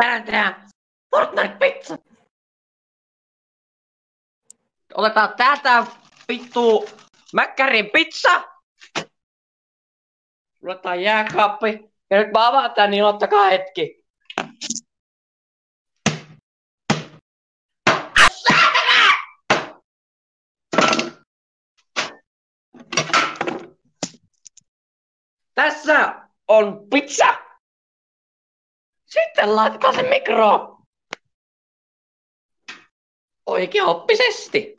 para atrás. Fortnite-pizza. Otetaan täältä vittu Mäkkärin pizza. Otetaan jääkaappi. Ja nyt mä avaan tän, niin ottakaa hetki. Tässä on pizza! Sitten laitetaan se mikroon. Oikeaoppisesti.